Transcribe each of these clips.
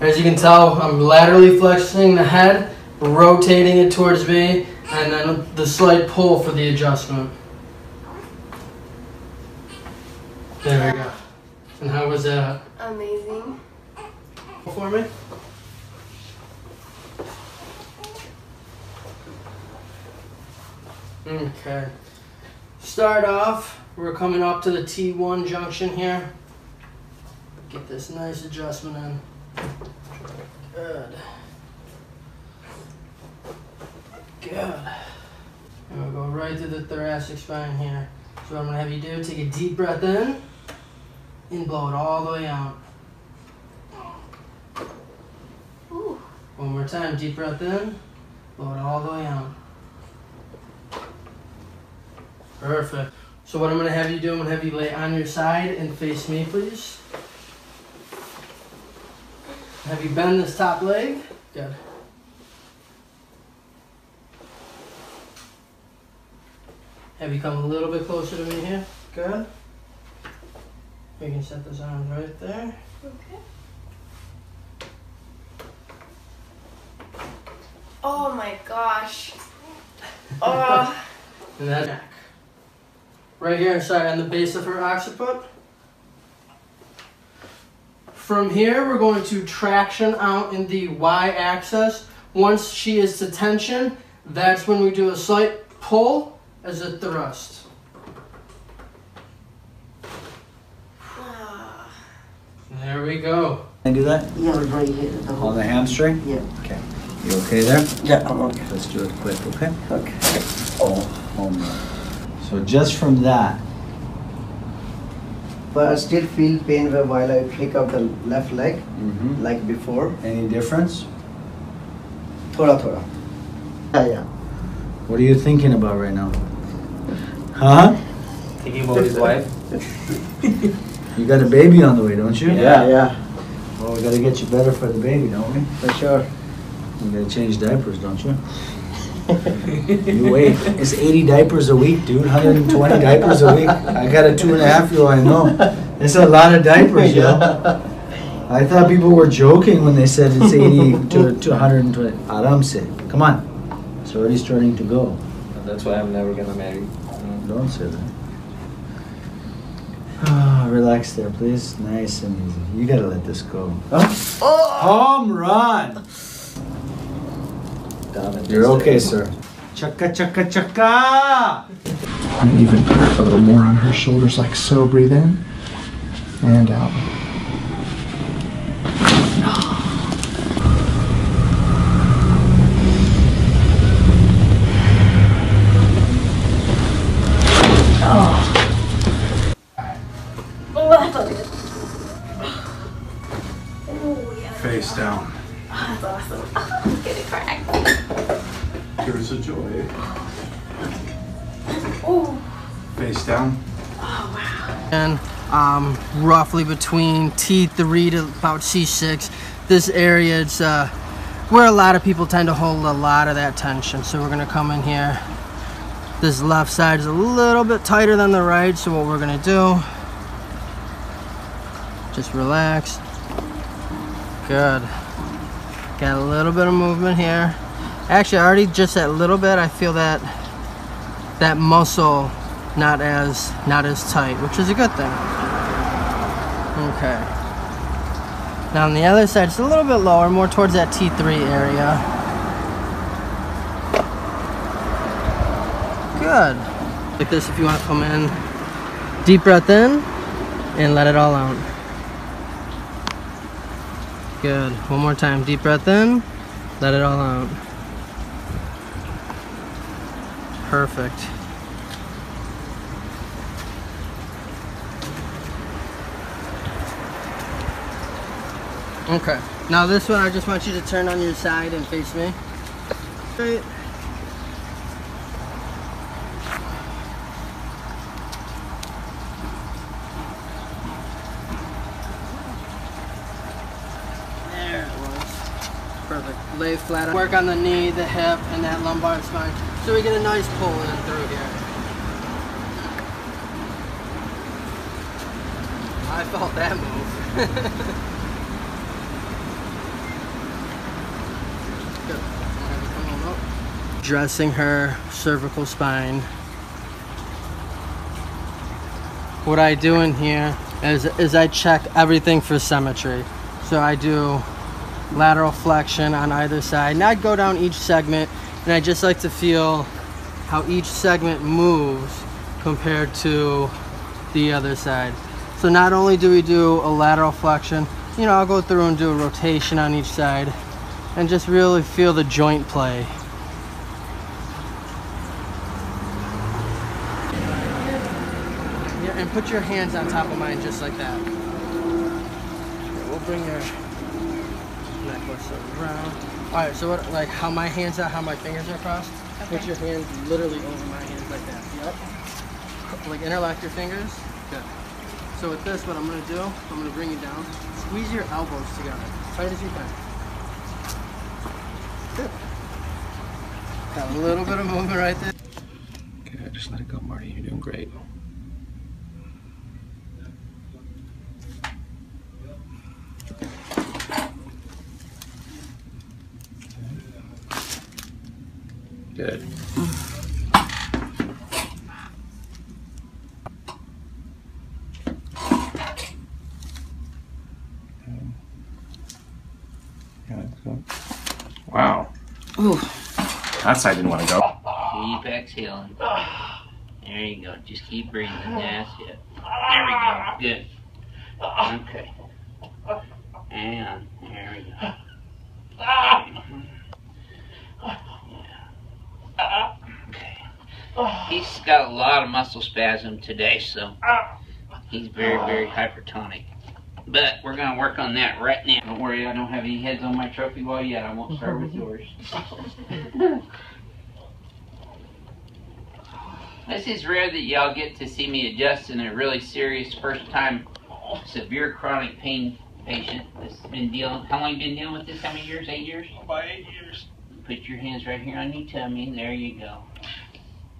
As you can tell, I'm laterally flexing the head, rotating it towards me, and then the slight pull for the adjustment. There we go. And how was that? Amazing. For me? Okay. Start off, we're coming up to the T1 junction here. Get this nice adjustment in. Good. Good. And we'll go right through the thoracic spine here. So what I'm gonna have you do, take a deep breath in and blow it all the way out. Ooh. One more time, deep breath in, blow it all the way out. Perfect. So what I'm gonna have you do, I'm gonna have you lay on your side and face me, please. Have you bend this top leg? Good. Have you come a little bit closer to me here? Good. We can set those arms right there. Okay. Oh my gosh. Oh. And that neck. Right here, sorry, on the base of her occiput. From here, we're going to traction out in the y-axis. Once she is to tension, that's when we do a slight pull as a thrust. There we go. Can I do that? Yeah, right here. The On the hamstring? Yeah. Okay. You okay there? Yeah, I'm okay. Let's do it quick, okay? Okay. Oh, oh home run. So just from that, But I still feel pain where- while I pick up the left leg, mhm. like before. any difference? Thoda thoda. Yeah, yeah. What are you thinking about right now? Huh? Thinking about his wife. You got a baby on the way, don't you? Yeah, yeah, Well, we gotta get you better for the baby, don't we? for sure. You gotta change diapers, don't you? You wait. It's 80 diapers a week, dude. 120 diapers a week. I got a two and a half year old, I know. It's a lot of diapers, yo. I thought people were joking when they said it's 80 to, to 120. Aram se. Come on. It's already starting to go. That's why I'm never gonna marry. Don't say that. Ah, relax there, please. Nice and easy. You gotta let this go. Oh, Home run! Damn it, You're okay, it. sir. Chaka chaka chaka! And even put a little more on her shoulders, like so. Breathe in and out. Oh, that felt good. Oh, yeah. Face down. That's awesome. Let's get it cracked. Here's a joy. Oh, Face down. oh wow. And um, roughly between T3 to about C6, this area is uh, where a lot of people tend to hold a lot of that tension. So we're gonna come in here. This left side is a little bit tighter than the right, so what we're gonna do, just relax. Good. Got a little bit of movement here. Actually, already just that little bit, I feel that that muscle not as not as tight, which is a good thing. Okay. Now on the other side, it's a little bit lower, more towards that T3 area. Good. Like this if you want to come in. Deep breath in and let it all out. Good. One more time. Deep breath in, let it all out. Perfect. Okay. Now this one, I just want you to turn on your side and face me. Straight. perfect. Lay flat, work on the knee, the hip, and that lumbar spine. So we get a nice pull in through here. I felt that move. dressing her cervical spine. What I do in here is, is I check everything for symmetry. So I do lateral flexion on either side. And I'd go down each segment and I just like to feel how each segment moves compared to the other side. So not only do we do a lateral flexion, you know, I'll go through and do a rotation on each side and just really feel the joint play. Yeah, and put your hands on top of mine just like that. We'll bring your necklace around. All right, so what, like how my hands are, how my fingers are crossed? Put your hands literally over my hands like that. Yep. Like interlock your fingers. Good. So with this, what I'm gonna do, I'm gonna bring you down. Squeeze your elbows together, tight as you can. Good. Got a little bit of movement right there. Okay, just let it go, Marty. You're doing great. Good. Wow. That side didn't want to go. Keep exhaling. There you go. Just keep breathing. That's it. There we go. Good. Okay. And there we go. Okay. He's got a lot of muscle spasm today, so he's very, very hypertonic. But we're gonna work on that right now. Don't worry, I don't have any heads on my trophy wall yet. I won't start with yours. This is rare that y'all get to see me adjust in a really serious first time severe chronic pain patient that's been dealing how long you been dealing with this? How many years? Eight years? About eight years. Put your hands right here on your tummy. There you go.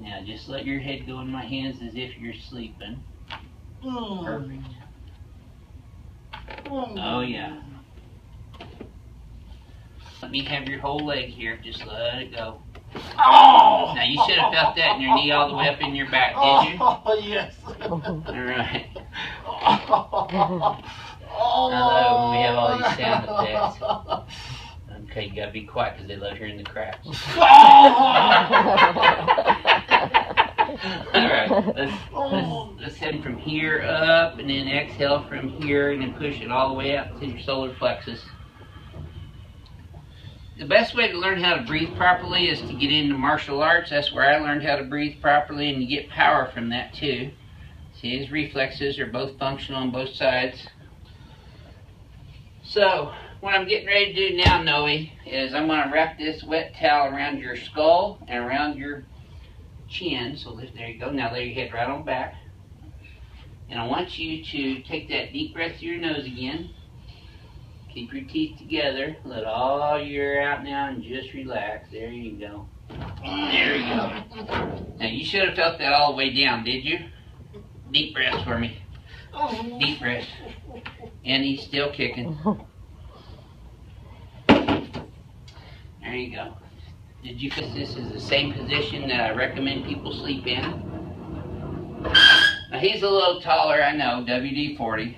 Now just let your head go in my hands as if you're sleeping. Perfect. Oh yeah. Let me have your whole leg here. Just let it go. Oh! Now you should have felt that in your knee all the way up in your back, did you? Oh, yes. All right. Oh, I love when we have all these sound effects. Okay, you gotta be quiet because they love hearing the cracks. Alright, let's, let's, let's head from here up and then exhale from here and then push it all the way up to your solar plexus. The best way to learn how to breathe properly is to get into martial arts. That's where I learned how to breathe properly and you get power from that too. See, his reflexes are both functional on both sides. So, what I'm getting ready to do now, Noe, is I'm going to wrap this wet towel around your skull and around your chin. So there you go. Now lay your head right on back. And I want you to take that deep breath through your nose again. Keep your teeth together. Let all your air out now and just relax. There you go. There you go. Now you should have felt that all the way down, did you? Deep breath for me. Oh, deep breath. And he's still kicking. There you go. Did you feel this is the same position that I recommend people sleep in? Now he's a little taller, I know, WD-40.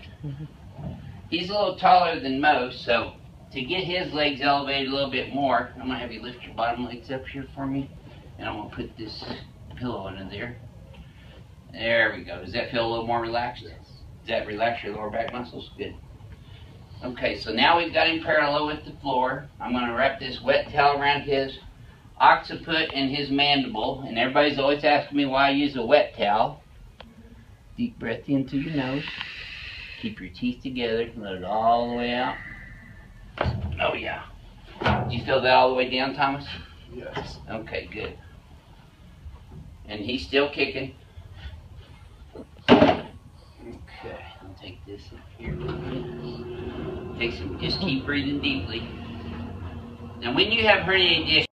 He's a little taller than most, so to get his legs elevated a little bit more, I'm gonna have you lift your bottom legs up here for me, and I'm gonna put this pillow under there. There we go. Does that feel a little more relaxed? Does that relax your lower back muscles? Good. Okay, so now we've got him parallel with the floor. I'm going to wrap this wet towel around his occiput and his mandible. And everybody's always asking me why I use a wet towel. Deep breath in through your nose. Keep your teeth together. Let it all the way out. Oh, yeah. Did you feel that all the way down, Thomas? Yes. Okay, good. And he's still kicking. Okay, I'll take this up here. Just keep breathing deeply. Now, when you have herniated disc,